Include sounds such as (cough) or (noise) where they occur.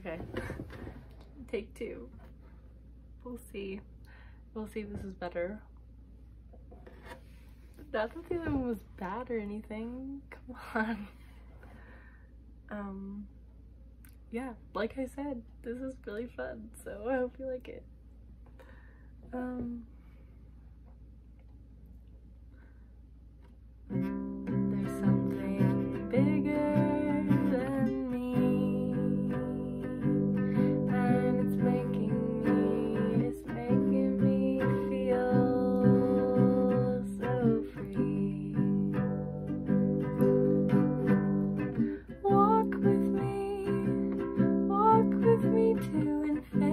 Okay. Take two. We'll see. We'll see if this is better. Not that the other one was bad or anything. (laughs) Come on. Um, yeah, like I said, this is really fun, so I hope you like it. Um, to an